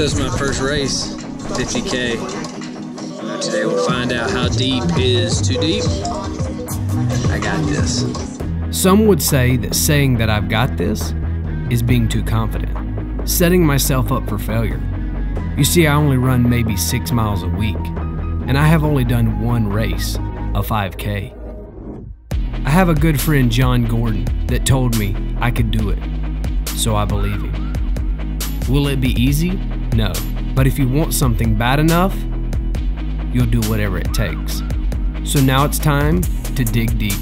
So it's my first race, 50K. Today we'll find out how deep is too deep. I got this. Some would say that saying that I've got this is being too confident, setting myself up for failure. You see, I only run maybe six miles a week, and I have only done one race, a 5K. I have a good friend, John Gordon, that told me I could do it, so I believe him. Will it be easy? No. But if you want something bad enough, you'll do whatever it takes. So now it's time to dig deep.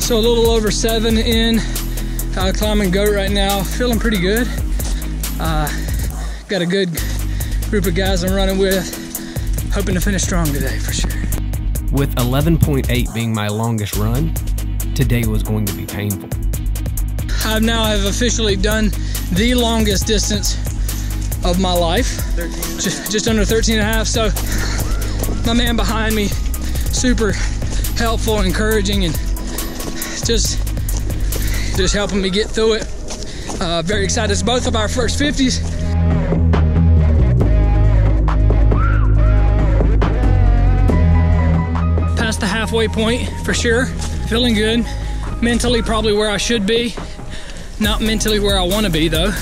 So a little over seven in, uh, climbing goat right now, feeling pretty good. Uh, got a good group of guys I'm running with, hoping to finish strong today for sure. With 11.8 being my longest run, today was going to be painful. I now have officially done the longest distance of my life, just, just under 13 and a half. So my man behind me, super helpful, encouraging, and just just helping me get through it. Uh, very excited. It's both of our first 50s. Past the halfway point for sure. Feeling good. Mentally, probably where I should be. Not mentally where I want to be though.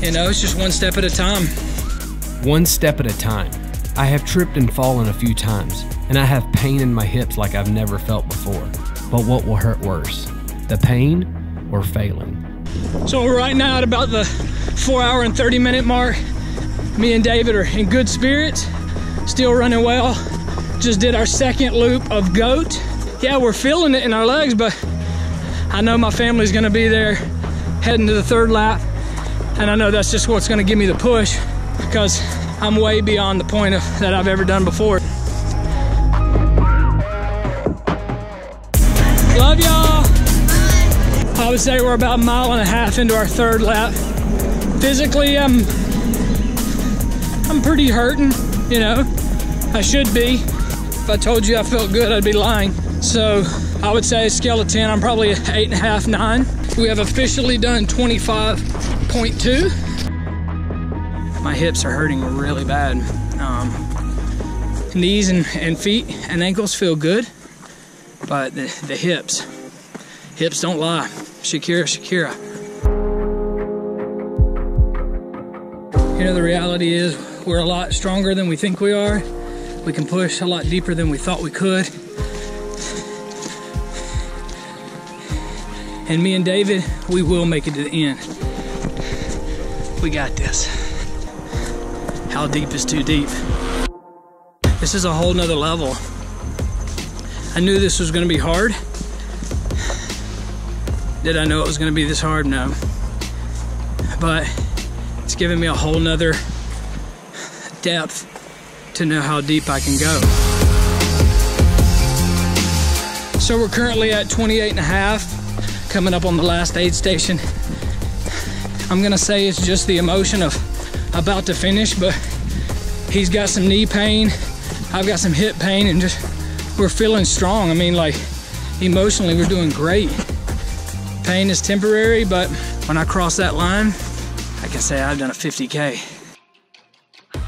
You know, it's just one step at a time. One step at a time. I have tripped and fallen a few times, and I have pain in my hips like I've never felt before. But what will hurt worse? The pain or failing? So right now at about the four hour and 30 minute mark. Me and David are in good spirits, still running well. Just did our second loop of goat. Yeah, we're feeling it in our legs, but I know my family's gonna be there heading to the third lap. And I know that's just what's gonna give me the push because I'm way beyond the point of, that I've ever done before. Love y'all. I would say we're about a mile and a half into our third lap. Physically, I'm I'm pretty hurting, you know. I should be. If I told you I felt good, I'd be lying. So I would say scale of 10, I'm probably eight and a half, nine. We have officially done 25.2. My hips are hurting really bad. Um, knees and, and feet and ankles feel good, but the, the hips, hips don't lie. Shakira, Shakira. You know, the reality is we're a lot stronger than we think we are. We can push a lot deeper than we thought we could. And me and David, we will make it to the end. We got this. How deep is too deep? This is a whole nother level. I knew this was gonna be hard. Did I know it was gonna be this hard? No. But it's given me a whole nother depth to know how deep I can go. So we're currently at 28 and a half, coming up on the last aid station. I'm gonna say it's just the emotion of about to finish, but he's got some knee pain, I've got some hip pain, and just we're feeling strong. I mean, like emotionally, we're doing great. Pain is temporary, but when I cross that line, I can say I've done a 50K.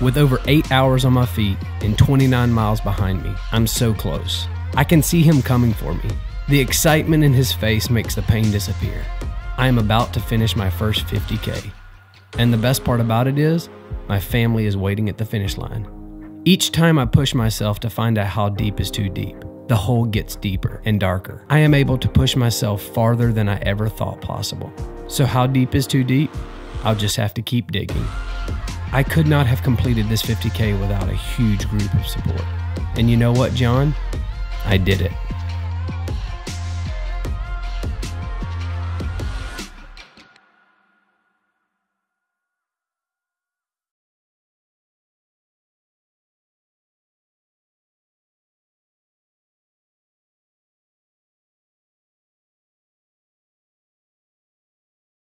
With over eight hours on my feet and 29 miles behind me, I'm so close. I can see him coming for me. The excitement in his face makes the pain disappear. I am about to finish my first 50K. And the best part about it is, my family is waiting at the finish line. Each time I push myself to find out how deep is too deep, the hole gets deeper and darker. I am able to push myself farther than I ever thought possible. So, how deep is too deep? I'll just have to keep digging. I could not have completed this 50K without a huge group of support. And you know what, John? I did it.